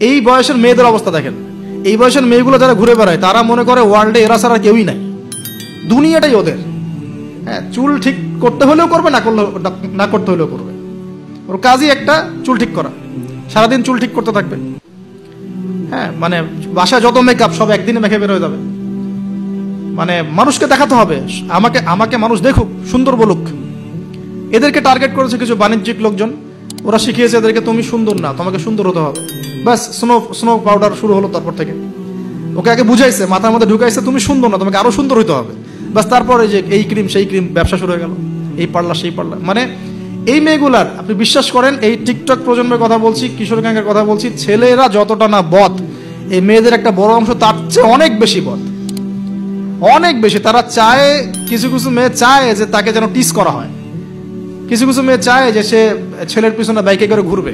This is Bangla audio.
এই বয়সের মেয়েদের অবস্থা দেখেন। এই বয়সের মেয়েগুলো যারা ঘুরে বেড়ায়, তারা মনে করে ওয়ার্ল্ডে এরা ছাড়া কেউই নাই। দুনিয়াটাই ওদের। হ্যাঁ চুল ঠিক করতে হলেও করবে, না করলে না করতে হলেও করবে। ওর কাজই একটা চুল ঠিক করা। সারাদিন চুল ঠিক করতে থাকবে। হ্যাঁ মানে বাসায় যত মেকআপ সব একদিনে মেখে বের হয়ে যাবে। মানে মানুষকে দেখাতে হবে। আমাকে আমাকে মানুষ দেখুক, সুন্দর বলুক। এদেরকে টার্গেট করেছে কিছু বাণিজ্যিক লোকজন। ওরা শিখিয়েছে এদেরকে, তুমি সুন্দর না, তোমাকে সুন্দর হতে হবে। ব্যাস স্নো স্নো পাউডার শুরু হলো তারপর থেকে। ওকে আগে বুঝাইছে, মাথার মধ্যে ঢুকাইছে, তুমি সুন্দর না, তোমাকে আরও সুন্দর হতে হবে। ব্যাস, তারপরে যে এই ক্রিম সেই ক্রিম ব্যবসা শুরু হয়ে গেল। এই পার্লার সেই পার্লার মানে এই মেয়েগুলার, আপনি বিশ্বাস করেন, এই টিকটক প্রজন্মের কথা বলছি, কিশোর গ্যাংয়ের কথা বলছি, ছেলেরা যতটা না বধ এই মেয়েদের একটা বড় অংশ তার চেয়ে অনেক বেশি বধ অনেক বেশি, তারা চায়, কিছু কিছু মেয়ে চায় যে তাকে যেন টিস করা হয়। কিছু কিছু মেয়ে চায় যে সে ছেলের পিছনে বাইকে করে ঘুরবে।